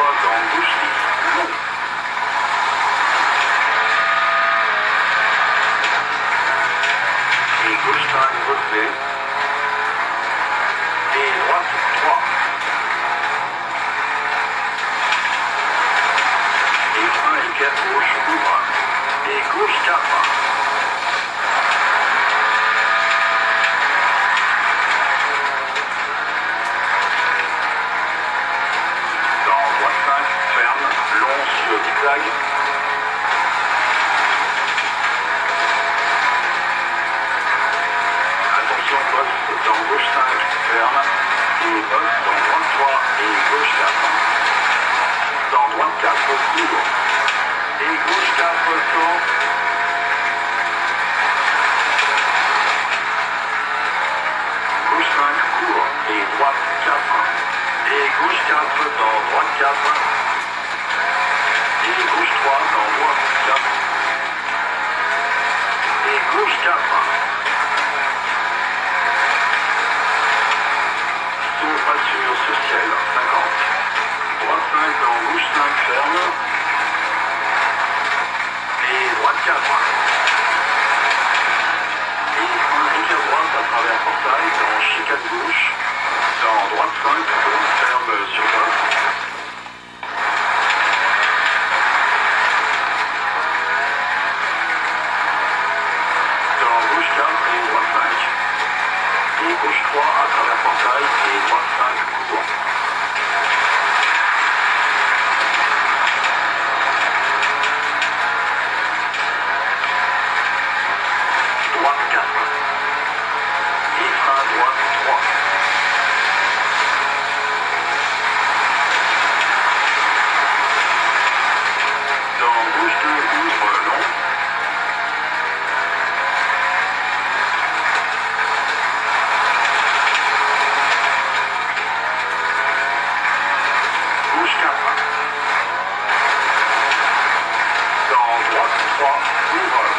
belle. Et droite 3 dans gauche 6, long. Et gauche 5, relevé. Et droite 3. Et frein et 4 gauche. Et gauche 4. Attention, bosse dans gauche 5, ferme. Et bosse dans droite 3 et gauche 4. Dans droite 4, court. Et gauche 4, saut. Gauche 5, court. Et droite 4. Et gauche 4 dans droite 4. Dans droite 5, ferme sur Gauche 3 à travers portail et droite walk. through